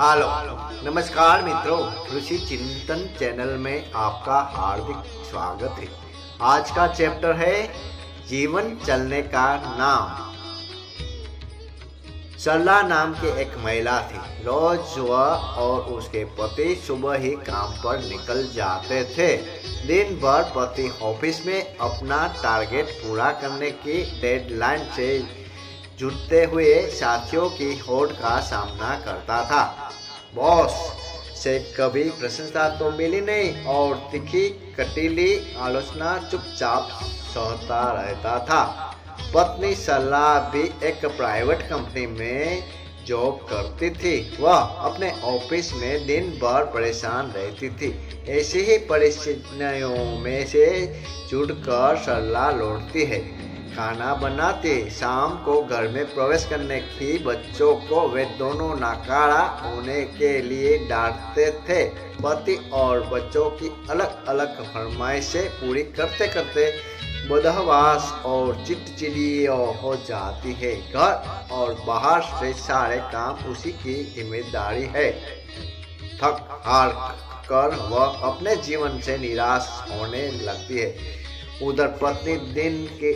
Hello, नमस्कार मित्रों, कृषि चिंतन चैनल में आपका हार्दिक स्वागत है। आज का चैप्टर है, जीवन चलने का नाम। सरला नाम की एक महिला थी। रोज वह और उसके पति सुबह ही काम पर निकल जाते थे। दिन भर पति ऑफ़िस में अपना टारगेट पूरा करने की डेडलाइन से जुटते हुए साथियों की होड़ का सामना करता था। बॉस से कभी प्रशंसा तो मिली नहीं और तिखी, कटीली आलोचना चुपचाप सहता रहता था। पत्नी सलाह भी एक प्राइवेट कंपनी में जॉब करती थी। वह अपने ऑफ़िस में दिन भर परेशान रहती थी। ऐसी ही परिस्थितियों में से जुड़कर सलाह लौटती है। खाना बनाते शाम को घर में प्रवेश करने की बच्चों को वे दोनों नाकारा होने के लिए डांटते थे। पति और बच्चों की अलग अलग फरमाइशें पूरी करते करते बदहवास और चिटचिड़ी हो जाती है। घर और बाहर से सारे काम उसी की ज़िम्मेदारी है। थक, हार कर वह अपने जीवन से निराश होने लगती है। उधर पत्नी दिन के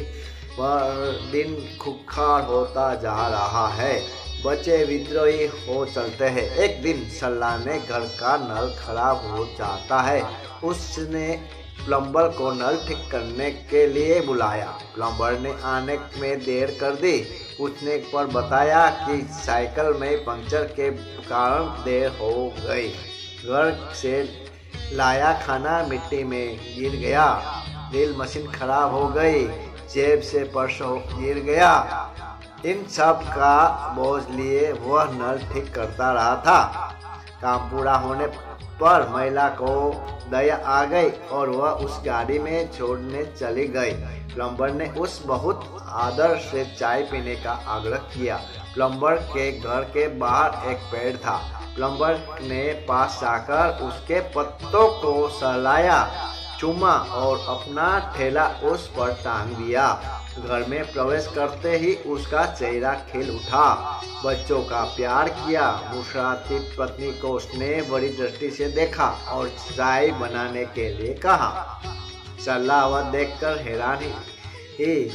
दिन खुखार होता जा रहा है। बच्चे विद्रोही हो चलते हैं। एक दिन सल्ला ने घर का नल खराब हो जाता है। उसने प्लम्बर को नल ठीक करने के लिए बुलाया। प्लम्बर ने आने में देर कर दी। उसने पर बताया कि साइकिल में पंक्चर के कारण देर हो गई। घर से लाया खाना, मिट्टी में गिर गया। ड्रिल मशीन खराब हो गई। जेब से पर्स गिर गया। इन सब का बोझ लिए वह नल ठीक करता रहा था। काम पूरा होने पर महिला को दया आ गई और वह उस गाड़ी में छोड़ने चली गई। प्लम्बर ने उस बहुत आदर से चाय पीने का आग्रह किया। प्लम्बर के घर के बाहर एक पेड़ था। प्लम्बर ने पास जाकर उसके पत्तों को सहलाया। चुमा और अपना ठेला उस पर टांग दिया। घर में प्रवेश करते ही उसका चेहरा खिल उठा। बच्चों का प्यार किया। मुशराती पत्नी को उसने बड़ी दृष्टि से देखा और चाय बनाने के लिए कहा। सलाह वह देखकर हैरान ही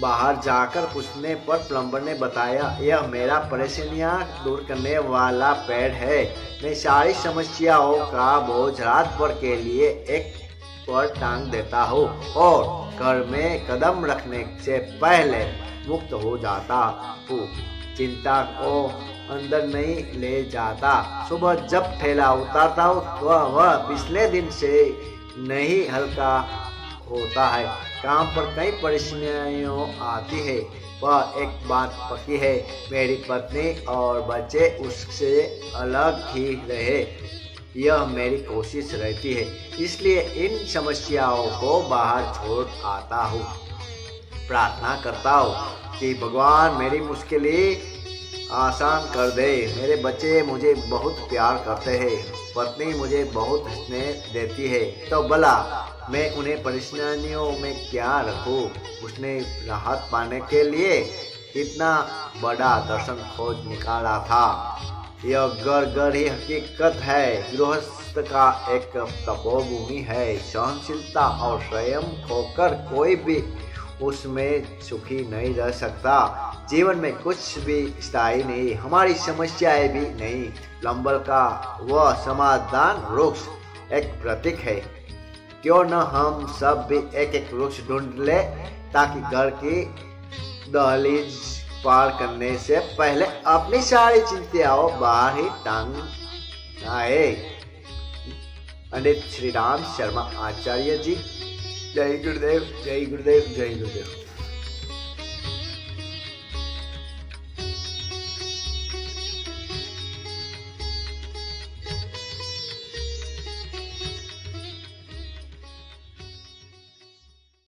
बाहर जाकर पूछने पर प्लम्बर ने बताया, यह मेरा परेशानियाँ दूर करने वाला पेड़ है। मैं सारी समस्याओं का बोझ रात भर के लिए एक पर टांग देता हो और घर में कदम रखने से पहले मुक्त हो जाता। हूँ चिंता को अंदर नहीं ले जाता। सुबह जब ठेला उतारता हूँ तो वह पिछले दिन से नहीं हल्का होता है। काम पर कई परेशानियों आती है। वह एक बात पकी है, मेरी पत्नी और बच्चे उससे अलग ही रहे। यह मेरी कोशिश रहती है, इसलिए इन समस्याओं को बाहर छोड़ आता हूँ। प्रार्थना करता हूँ कि भगवान मेरी मुश्किलें आसान कर दे। मेरे बच्चे मुझे बहुत प्यार करते हैं, पत्नी मुझे बहुत स्नेह देती है। तो भला, मैं उन्हें परेशानियों में क्या रखूँ? उसने राहत पाने के लिए इतना बड़ा दर्शन खोज निकाला था। यह ही हकीकत है। गृहस्थ का एक तपोभूमि है। सहनशीलता और स्वयं खोकर कोई भी उसमें सुखी नहीं रह सकता। जीवन में कुछ भी स्थायी नहीं, हमारी समस्याएँ भी नहीं। लंबल का वह समाधान वृक्ष एक प्रतीक है। क्यों न हम सब भी एक एक वृक्ष ढूंढ ले ताकि घर की दहलीज पार करने से पहले अपनी सारी चिंताओं बाहर ही टांग आए। पंडित श्री राम शर्मा आचार्य जी, जय गुरुदेव जय गुरुदेव जय गुरुदेव।